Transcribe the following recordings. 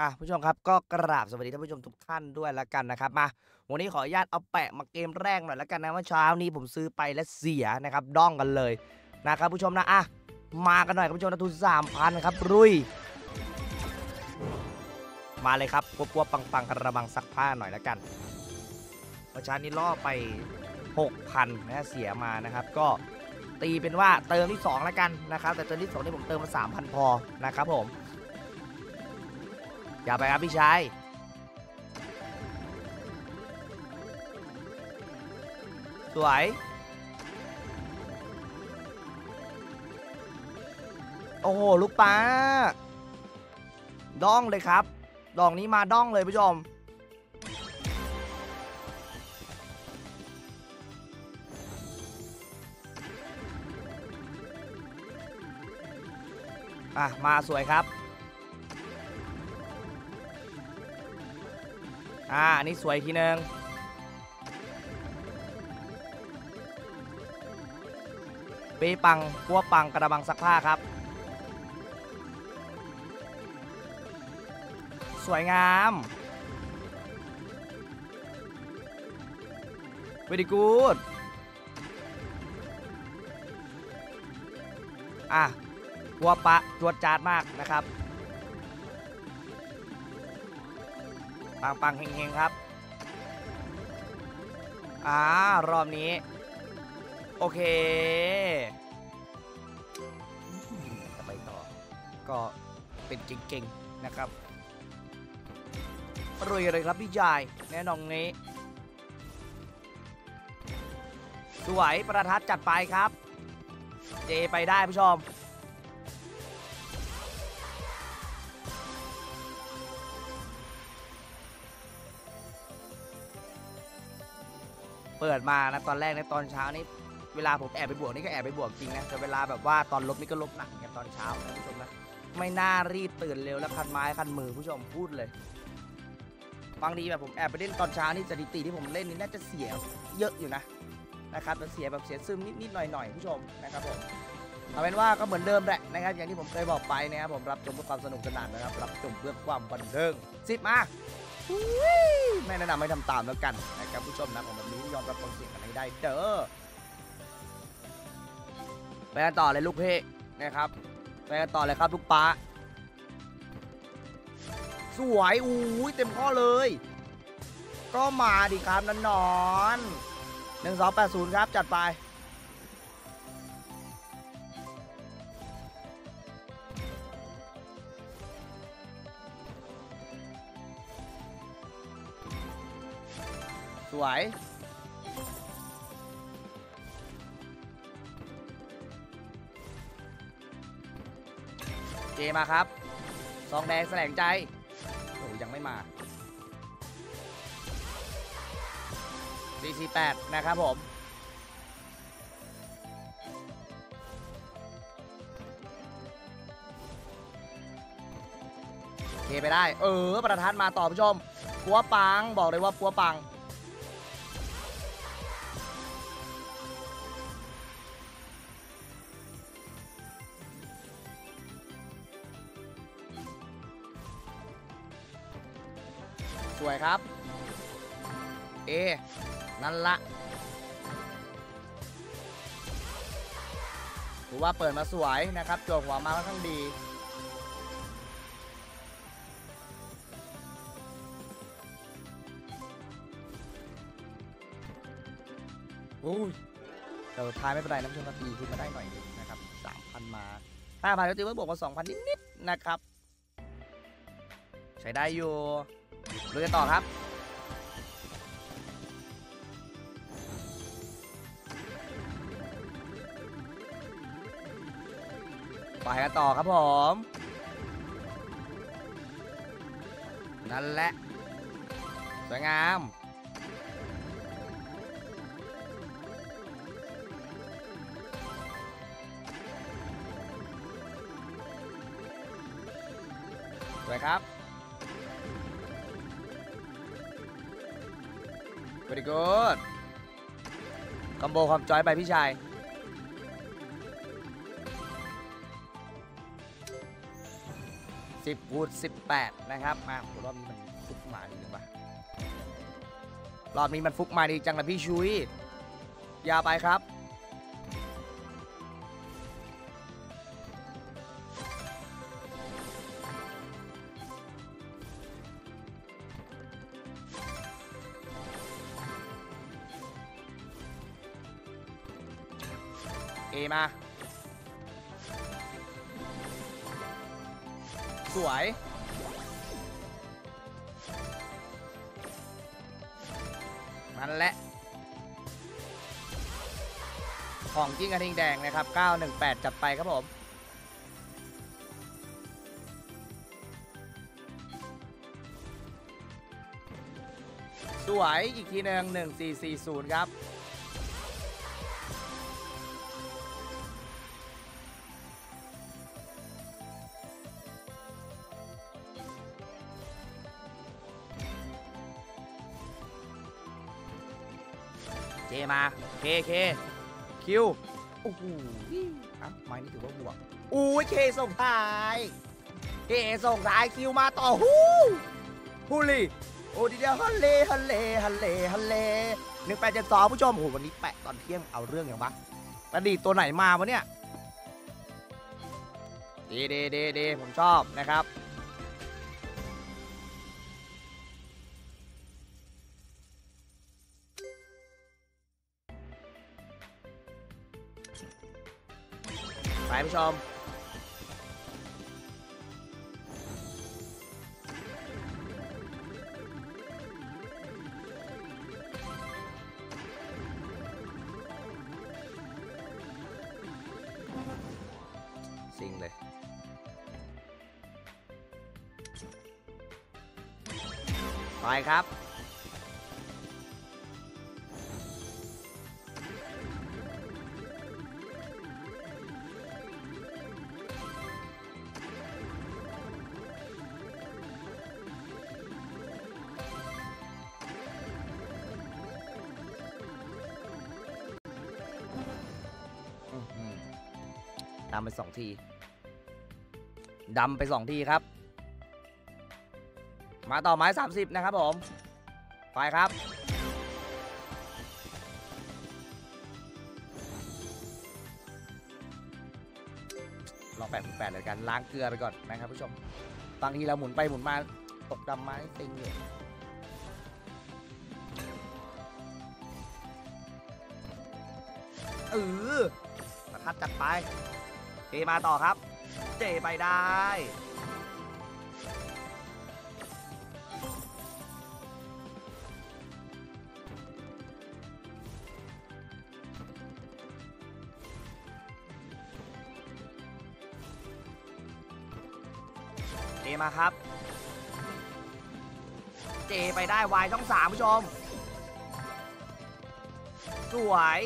อะผู้ชมครับก็กราบสวัสดีท่านผู้ชมทุกท่านด้วยละกันนะครับมาวันนี้ขออนุญาตเอาแปะมาเกมแรกหน่อยละกันนะว่าเช้านี้ผมซื้อไปและเสียนะครับด้องกันเลยนะครับผู้ชมนะอะมากันหน่อยครับผู้ชมนะทุนสามพันครับรุยมาเลยครับปัวๆปังๆกระบังซักผ้าหน่อยละกันเมื่อเช้านี้ล่อไป 6,000นะเสียมานะครับ ก็ตีเป็นว่าเติมที่2แล้วกันนะครับแต่เติมที่2นี่ผมเติมมา3,000พอนะครับผม อย่าไปครับพี่ชายสวยโอ้โหลูกป้าดองเลยครับ ดอกนี้มาดองเลยผู้ชมอะ มาสวยครับ อ่าอันนี้สวยอีกทีนึงเปีปังกัวปังกระบังซักผ้าครับ สวยงาม very good อะกัวปะจวดจาดมากนะครับ ปังปังเฮงเฮงครับ อ่ารอบนี้ โอเคจะไปต่อ ก็เป็นเก่งๆนะครับรวยเลยครับพี่ชายแน่นอนนี้ สวยประทัดจัดไปครับ เจไปได้ผู้ชม เปิดมานะตอนแรกในตอนเช้านี่เวลาผมแอบไปบวกนี่ก็แอบไปบวกจริงนะแต่เวลาแบบว่าตอนลบนี่ก็ลบหนักอย่างตอนเช้านะผู้ชมนะไม่น่ารีบตื่นเร็วแล้วคันไม้คันมือผู้ชมพูดเลยบางทีแบบผมแอบไปเล่นตอนเช้านี่สถิติที่ผมเล่นนี่น่าจะเสียเยอะอยู่นะนะครับแต่เสียแบบเสียซึมนิดๆหน่อยๆผู้ชมนะครับผมเอาเป็นว่าก็เหมือนเดิมแหละนะครับอย่างที่ผมเคยบอกไปนะครับผมรับชมเพื่อความสนุกสนานนะครับรับชมเพื่อความบันเทิงสิบมา ไม่แนะนำให้ทำตามแล้วกันนะครับผู้ชมนะของแบบนี้ยอมรับความเสี่ยงกันให้ได้เด้อไปกันต่อเลยลูกเพ่นะครับไปกันต่อเลยครับลูกป้าสวยอู้ยเต็มข้อเลย ก็มาดิครับนันนอนหนึ่งสองแปดศูนย์ครับจัดไป วย เจมาครับ ซองแดงแสลงใจ โอ้ยังไม่มา448 นะครับผมเคไปได้ เออ ประทัดมาต่อผู้ชมปัวปัง บอกเลยว่าปัวปัง สวยครับ เอ นั่นละถือว่าเปิดมาสวยนะครับจวหัวมาค่อนข้างดีอุ้ยแต่สุดท้ายไม่เป็นไรน้ำชมนาทีขึ้นมาได้หน่อยนึงนะครับสามพันมาห้าพันก็ตีว่าบวกมาสองพันนิดๆนะครับ ใช้ได้อยู่ ลุยกันต่อครับ ไปกันต่อครับผม นั่นแหละ สวยงามสวยครับ very good คอมโบความจอยไปพี่ชายส10คูณ18 นะครับ มารอบนี้มันฟุกมาดีหรือเปล่ารอบนี้มันฟุกมาดีจังละพี่ชุยยาไปครับ อมา สวย นั่นแหละ ของจริงกระทิงแดงนะครับ 918 จัดไปครับผมสวยอีกทีหนึ่ง1440 ครับ มาเคเคคิวโอ้โหอะไม้นี่ถือว่าบวกอู้ยเคส่งท้ายเคส่งท้ายคิวมาต่อฮู้ฮูลี่โอ้ดีเดียวฮัลเลฮัลเลฮัลเลฮัลเลหนึ่งแปดเจ็ดสองผู้ชมโอ้โหวันนี้แปะตอนเที่ยงเอาเรื่องอย่างปะประดิษฐ์ตัวไหนมาวะเนี่ยดีดีดีดีผมชอบนะครับ ชม สิ่งเลย ไปครับ 2 ทีดำไป 2 ทีครับ มาต่อไม้ 30 นะครับผม ไปครับ ลองแปดหมุดเลยกัน ล้างเกลือไปก่อนนะครับผู้ชม บางทีเราหมุนไปหมุนมา ตกดำไม้ติงเลยเออประทัดจัดไป เจมาต่อครับ เจไปได้ เจมาครับ เจไปได้วายช่องสามผู้ชม สวย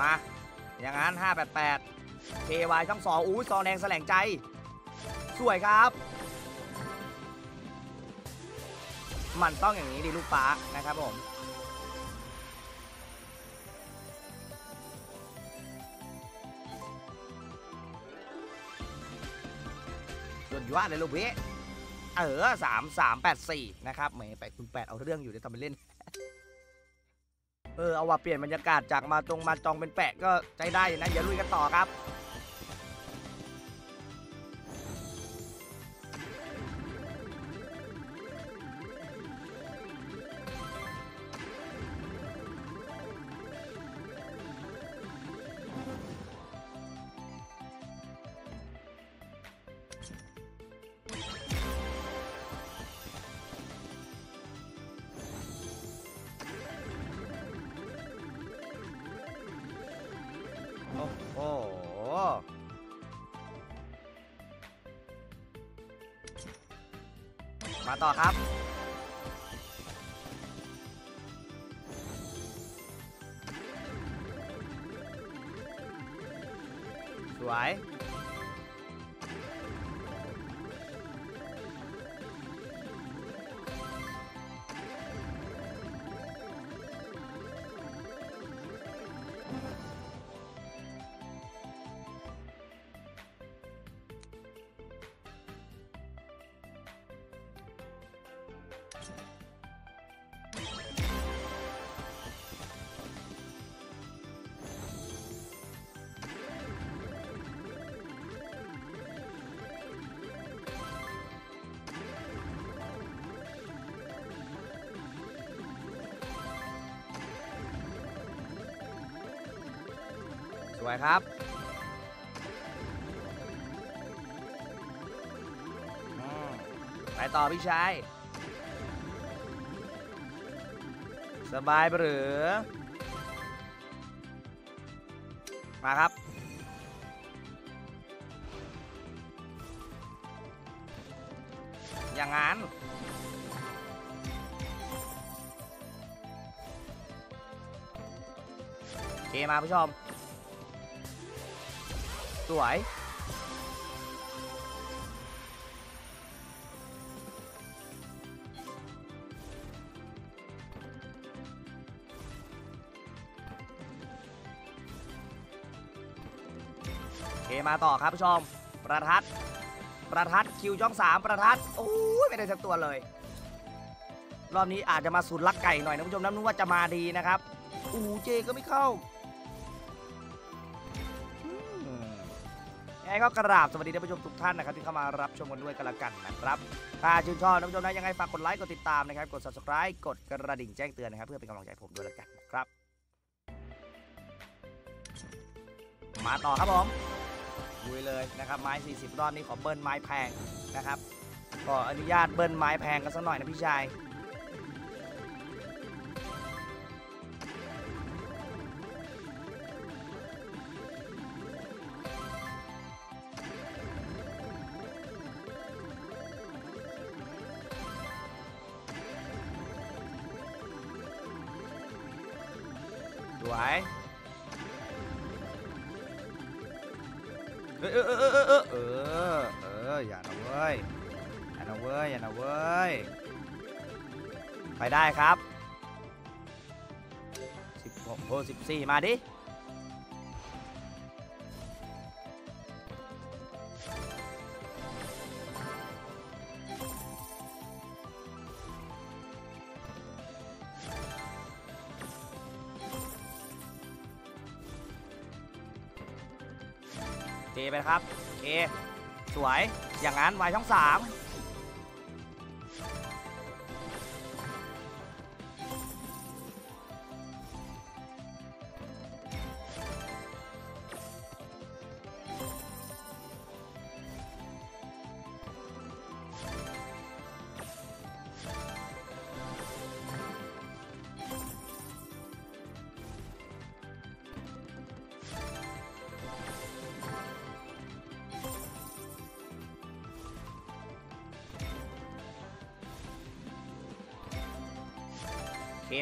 มาอย่างนั้น 588 KY ช่องสองอู้ซองแดงแสลงใจ สวยครับ มันต้องอย่างนี้ดิลูกป้านะครับผมสุดยอดเลยลูกพี่เออสามสามแปดสี่นะครับแหมแปดคุณแปดเอาเรื่องอยู่เดี๋ยวทำไปเล่น เออเอาว่าเปลี่ยนบรรยากาศจากมาตรงมาจองเป็นแปะก็ใจได้นะอย่าลุยกันต่อครับ มาต่อครับ สวย วยครับไปต่อพี่ชายสบายปะหรือ มาครับ อย่างนั้นเคมาผู้ชม สวยโอเคมาต่อครับผู้ชม ประทัด ประทัดคิวช่องสามประทัด โอ้ยไม่ได้สักตัวเลย รอบนี้อาจจะมาสูตรลักไก่หน่อยนะผู้ชมนะนึกว่าจะมาดีนะครับ อูเจก็ไม่เข้า ไงก็กราบสวัสดีท่านผู้ชมทุกท่านนะครับที่เข้ามารับชมกันด้วยกันละกันนะครับถ้าชื่นชอบท่านผู้ชมนะยังไงฝากกดไลค์กดติดตามนะครับกด subscribe กดกระดิ่งแจ้งเตือนนะครับเพื่อเป็นกำลังใจผมด้วยละกันนะครับ มาต่อครับผมลุยเลยนะครับไม้ 40 รอบนี้ขอเบิ้ลไม้แพงนะครับขออนุญาตเบิ้ลไม้แพงกันสักหน่อยนะพี่ชาย เออเออเออเออเออเอออย่านะเว้ยอย่านะเว้ยอย่านะเว้ยไปได้ครับ16โอ้14มาดิ เคไปนะครับเคสวยอย่างนั้นวายช่องสาม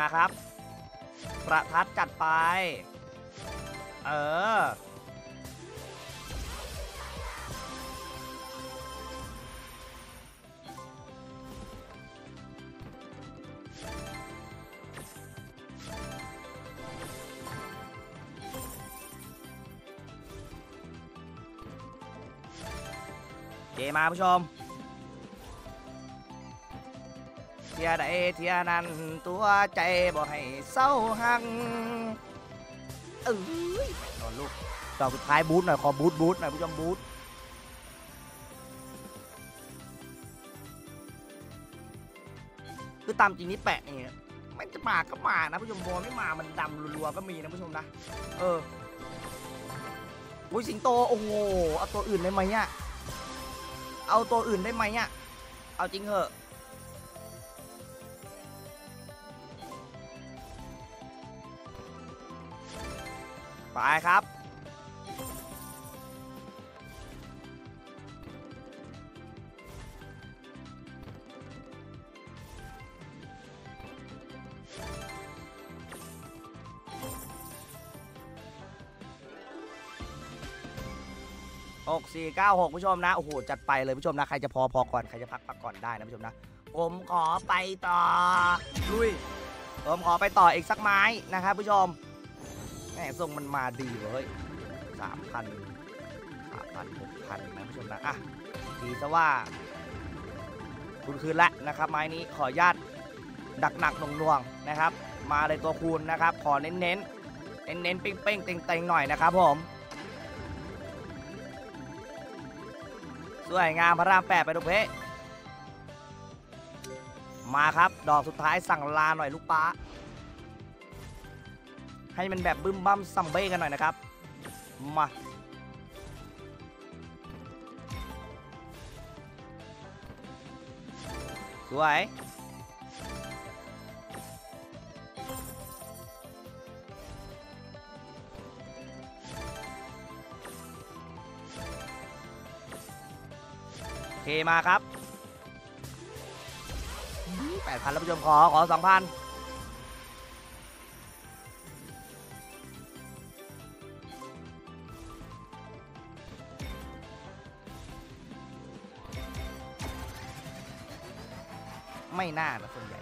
มาครับ ประทัดจัดไป เออเจมาผู้ชม เทียใดเทียนั้นตัวใจบ่ให้เศร้าหังเอ้ยนอนลูกดอสุดท้ายบูทหน่อยขอบูทบูทหน่อยผู้ชมบูทคือตามจริงนี่แปะเนี่ยไม่จะมาก็มานะผู้ชมพอไม่มามันดำรัวๆก็มีนะผู้ชมนะ เอออุ้ยสิงโตโอ้โหเอาตัวอื่นได้ไหมเนี่ยเอาตัวอื่นได้ไหมเนี่ยเอาจริงเหอะ ไปครับหกสี่เก้าหกผู้ชมนะ โอ้โห จัดไปเลยผู้ชมนะ ใครจะพอพอก่อน ใครจะพักพักก่อนได้นะผู้ชมนะ ผมขอไปต่อ ลุย ผมขอไปต่ออีกสักไม้นะครับผู้ชม แหมทรงมันมาดีเว้ยสามพันสามพันหกพันนะผู้ชมนะ อะทีซะว่า คุณคืนละนะครับ ไม้นี้ขอญาตดักหนักหน่วงๆนะครับ มาเลยตัวคูณนะครับ ขอเน้นเน้นเน้นเน้นเป้งเป้งเต็งเต็งหน่อยนะครับผมสวยงามพระรามแปดไปดูเพะมาครับ ดอกสุดท้ายสั่งลาหน่อยลูกป้า ให้มันแบบบึ้มบั้มซัมเบ้กันหน่อยนะครับ มาสวยเคมาครับ 8,000แล้วผู้ชมขอ ขอ 2,000 ไม่น่านะส่วนใหญ่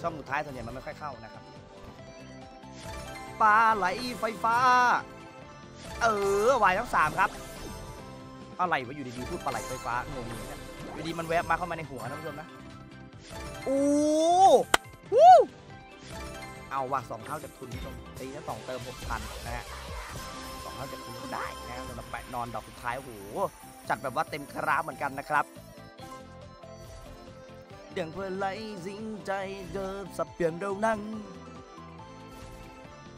ช่องสุดท้ายส่วนใหญ่มันไม่ค่อยเข้านะครับปลาไหลไฟฟ้า เออวายทั้งสามครับอะไรวะอยู่ดีๆพูดปลาไหลไฟฟ้างงเลยนี่ยอยู่ดีมันแวบมาเข้ามาในหัวนะผู้ชมนะโอ้วู้เอาว่ะสองเท่าจากทุนผู้ชมตีถ้าสองเติมหกพันนะฮะสองเท่าจากทุนได้นะสำหรับแปนอนดอกสุดท้ายโอ้โหจัดแบบว่าเต็มคราบเหมือนกันนะครับ เดียงเพื่อไหลสิงใจเดิมสับเปลี่ยนเร็วนั่ง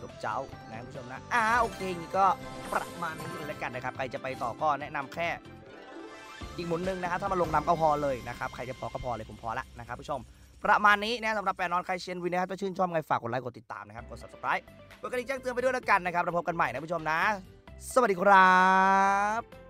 จบเจ้านะคุณผู้ชมนะอ่าโอเคงี้ก็ประมาณนี้เลยแล้วกันนะครับใครจะไปต่อก็แนะนำแค่อีกหมุนหนึ่งนะครับถ้ามาลงน้ำก็พอเลยนะครับใครจะพอก็พอเลยผมพอละนะครับผู้ชม ประมาณนี้นะสำหรับแปรนอนใครเชียนวินนะครับถ้าชื่นชอบไงฝากกดไลค์กดติดตามนะครับกด subscribe กดกระดิ่งแจ้งเตือนไปด้วยแล้วกันนะครับเราพบกันใหม่นะผู้ชมนะ สวัสดีครับ